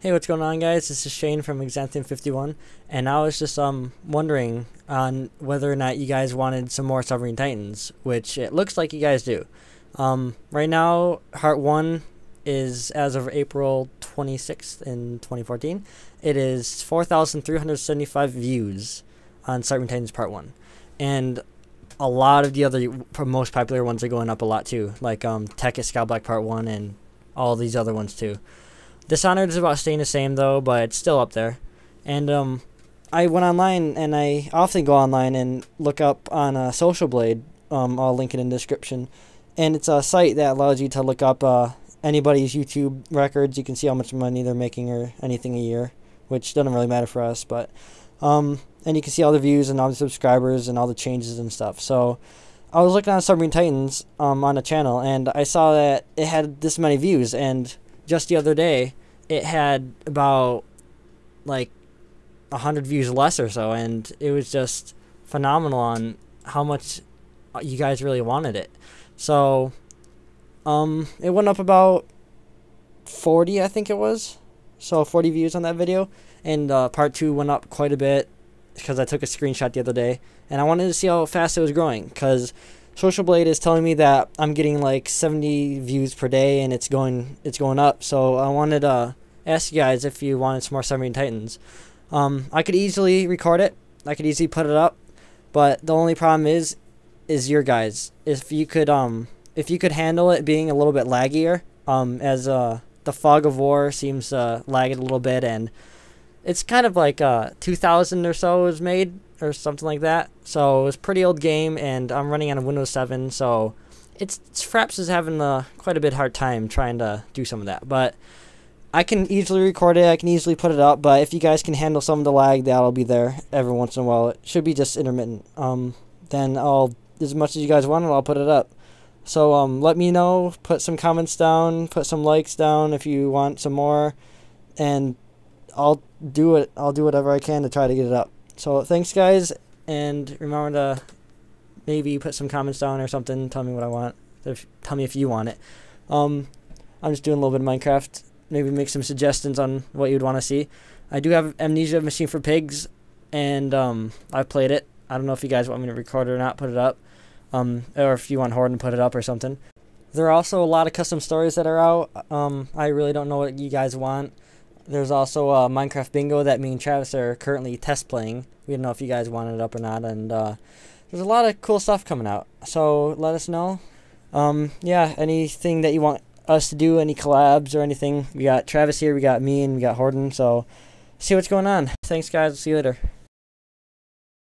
Hey, what's going on, guys? This is Shane from Exanthium51, and I was just um wondering on whether or not you guys wanted some more Submarine Titans, which it looks like you guys do. Um, right now, Heart One is as of April 26th in 2014. It is 4,375 views on Submarine Titans Part One, and a lot of the other most popular ones are going up a lot too, like um Tech Scout Black Part One and all these other ones too. Dishonored is about staying the same though, but it's still up there. And um, I went online and I often go online and look up on uh, Social Blade. Um, I'll link it in the description. And it's a site that allows you to look up uh, anybody's YouTube records. You can see how much money they're making or anything a year, which doesn't really matter for us. But um, and you can see all the views and all the subscribers and all the changes and stuff. So I was looking on Submarine Titans um, on a channel and I saw that it had this many views and just the other day, it had about like a hundred views less or so, and it was just phenomenal on how much you guys really wanted it. So, um, it went up about forty, I think it was. So forty views on that video, and uh, part two went up quite a bit because I took a screenshot the other day, and I wanted to see how fast it was growing because Social Blade is telling me that I'm getting like 70 views per day and it's going it's going up. So I wanted to ask you guys if you wanted some more Submarine Titans. Um, I could easily record it. I could easily put it up, but the only problem is is your guys. If you could um if you could handle it being a little bit laggier, um as uh the fog of war seems uh lag it a little bit and it's kind of like uh 2000 or so was made or something like that. So it was pretty old game, and I'm running on a Windows 7, so it's, it's Fraps is having a, quite a bit hard time trying to do some of that. But I can easily record it, I can easily put it up, but if you guys can handle some of the lag, that'll be there every once in a while. It should be just intermittent. Um, then I'll, as much as you guys want it, I'll put it up. So um, let me know, put some comments down, put some likes down if you want some more, and I'll do it. I'll do whatever I can to try to get it up. So thanks, guys, and remember to maybe put some comments down or something. Tell me what I want. Tell me if you want it. Um, I'm just doing a little bit of Minecraft. Maybe make some suggestions on what you'd want to see. I do have Amnesia Machine for Pigs, and um, I've played it. I don't know if you guys want me to record it or not, put it up. Um, or if you want Horde to put it up or something. There are also a lot of custom stories that are out. Um, I really don't know what you guys want. There's also uh, Minecraft Bingo that me and Travis are currently test playing. We don't know if you guys want it up or not, and uh, there's a lot of cool stuff coming out. So let us know. Um, yeah, anything that you want us to do, any collabs or anything. We got Travis here, we got me, and we got Horden. So see what's going on. Thanks, guys. See you later.